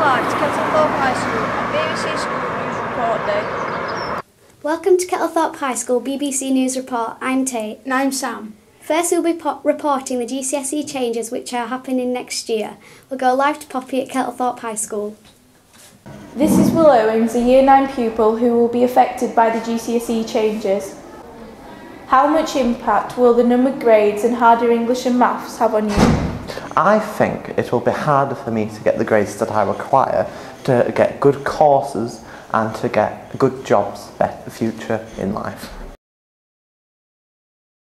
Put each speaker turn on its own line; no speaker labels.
live to Kettlethorpe High School and BBC School News Report Day.
Welcome to Kettlethorpe High School BBC News Report. I'm Tate.
And I'm Sam.
First, we'll be po- reporting the GCSE changes which are happening next year. We'll go live to Poppy at Kettlethorpe High School.
This is Will Owens, a Year 9 pupil who will be affected by the GCSE changes. How much impact will the numbered grades and harder English and maths have on you?
I think it will be harder for me to get the grades that I require to get good courses and to get good jobs, better future in life.